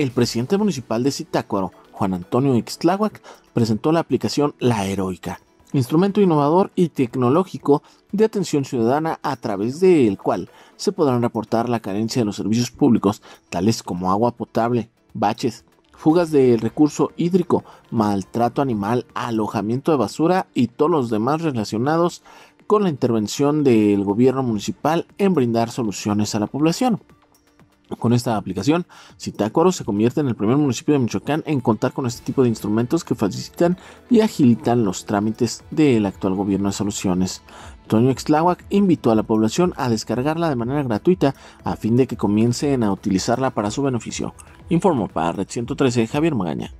el presidente municipal de Zitácuaro, Juan Antonio Ixtláhuac, presentó la aplicación La Heroica, instrumento innovador y tecnológico de atención ciudadana a través del cual se podrán reportar la carencia de los servicios públicos, tales como agua potable, baches, fugas del recurso hídrico, maltrato animal, alojamiento de basura y todos los demás relacionados con la intervención del gobierno municipal en brindar soluciones a la población. Con esta aplicación, Zitácuaro se convierte en el primer municipio de Michoacán en contar con este tipo de instrumentos que facilitan y agilitan los trámites del actual gobierno de soluciones. Toño Extláhuac invitó a la población a descargarla de manera gratuita a fin de que comiencen a utilizarla para su beneficio. Informó para Red 113 Javier Magaña.